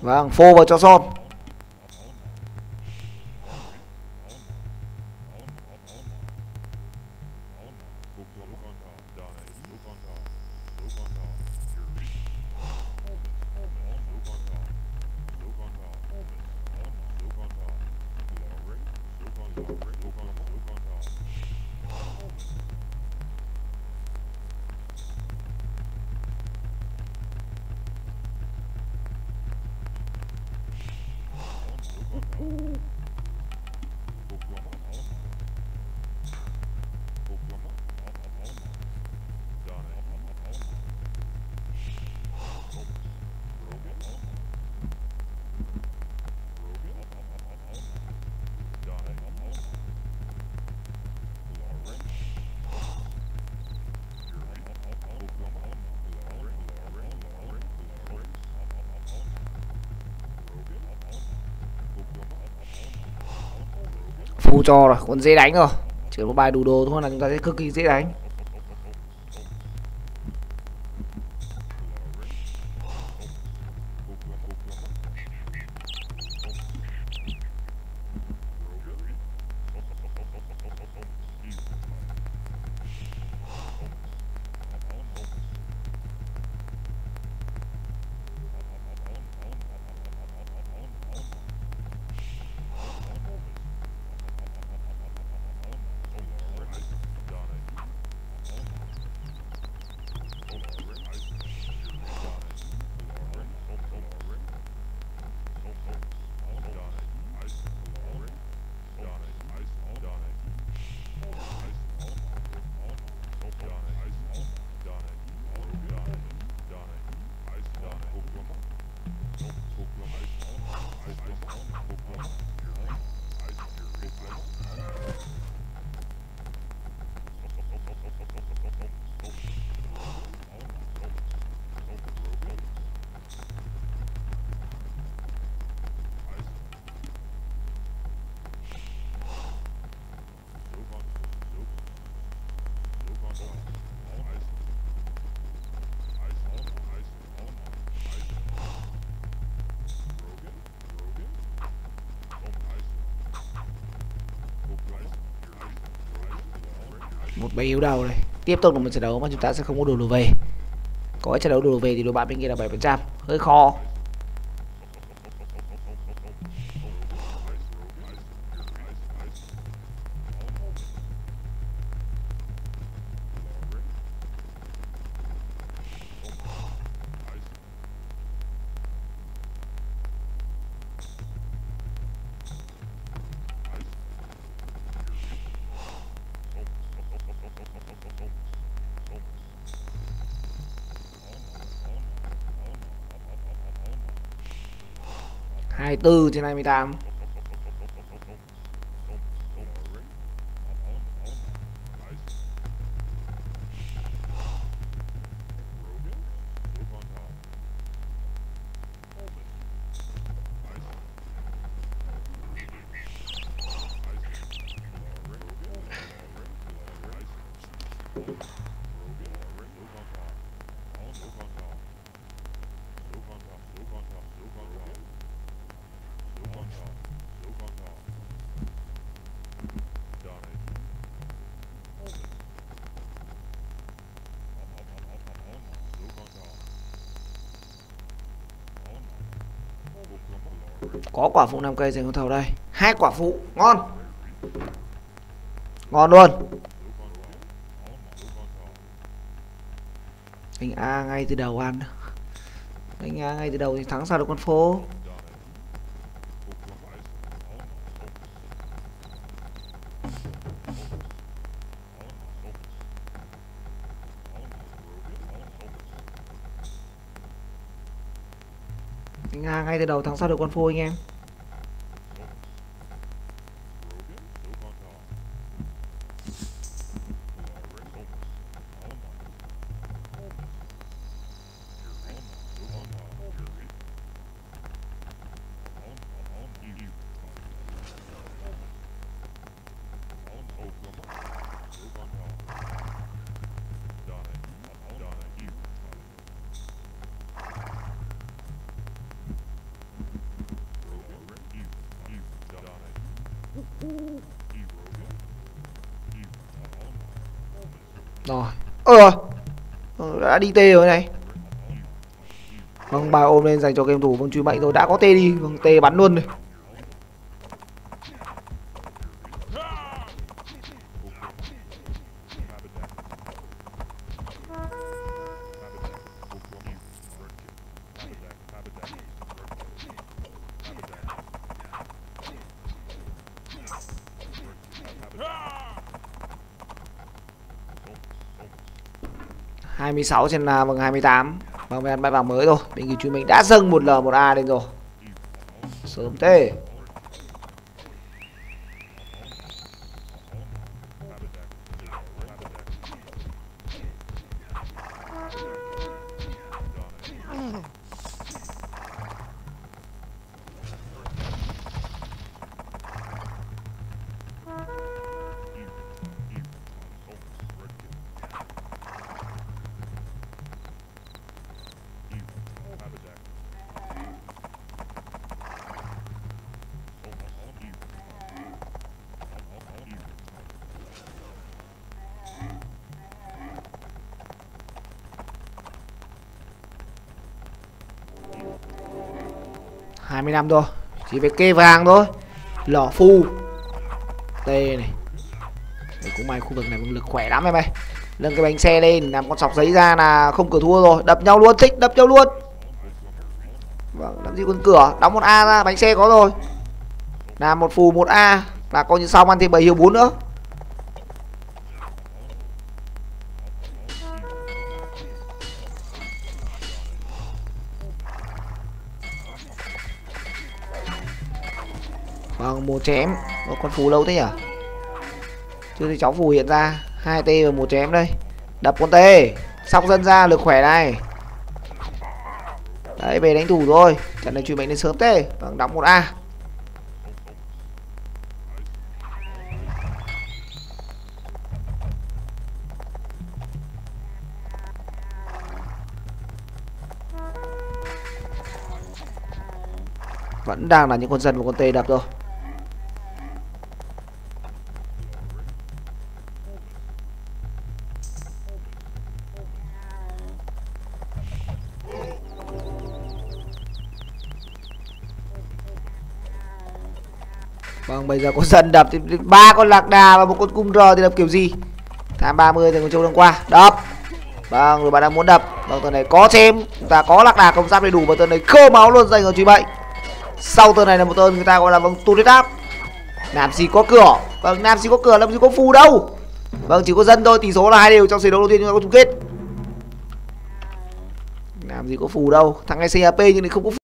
Vâng, phô vào cho son. Phù cho rồi, còn dễ đánh rồi. Chỉ một bài đủ đồ thôi là chúng ta sẽ cực kỳ dễ đánh. Một bài yếu đầu này. Tiếp tục là một trận đấu mà chúng ta sẽ không có đồ đồ về. Có trận đấu đồ về thì đội bạn bên kia là 7 phần trăm. Hơi khó. Hai tư trên 28 có quả phụ 5 cây dành con thầu đây. Hai quả phụ, ngon. Ngon luôn. Anh A ngay từ đầu ăn. Anh A ngay từ đầu thì thắng sao được con phố? Ngay từ đầu thắng sao được con phôi anh em. Rồi. Ơ ờ, ờ đã đi tê rồi này. Vâng ba ôm lên dành cho game thủ vâng truy mệnh rồi đã có tê đi vâng tê bắn luôn rồi hai mươi sáu trên là vâng hai mươi tám. Vâng mấy ăn bãi vàng mới rồi. Bên kỳ truy mình đã dâng một l một a lên rồi. Sớm thế. Hai mươi năm thôi. Chỉ phải kê vàng thôi. Lò phu. T này. Đấy, cũng may khu vực này cũng lực khỏe lắm em ơi. Nâng cái bánh xe lên làm con sọc giấy ra là không cửa thua rồi. Đập nhau luôn thích đập nhau luôn. Vâng làm gì con cửa? Đóng một a ra bánh xe có rồi. Làm một phù một a. Là coi như xong ăn thêm bảy hiệu bốn nữa. Vâng, một chém một con phù lâu thế nhỉ? Chưa thấy cháu phù hiện ra. Hai t và một chém đây. Đập con t. Sóc dân ra lực khỏe này. Đấy, về đánh thủ thôi. Trận này truy mệnh lên sớm thế. Vâng, đóng một A. Vẫn đang là những con dân và con tê đập rồi. Vâng bây giờ có dần đập thì ba con lạc đà và một con cung rờ thì đập kiểu gì? Tham 30 thì con châu đang qua. Đập. Vâng rồi bạn đang muốn đập. Vâng tuần này có thêm. Và ta có lạc đà công giáp đầy đủ Và tuần này khô máu luôn dành ở truy bệnh Sau tuần này là một tuần người ta gọi là vâng tu áp. Làm gì có cửa. Vâng làm gì có cửa làm gì có phù đâu. Vâng chỉ có dân thôi, tỷ số là hai đều, trong trận đấu đầu tiên chúng ta có chung kết. Làm gì có phù đâu. Thằng này CHP nhưng thì không có phù.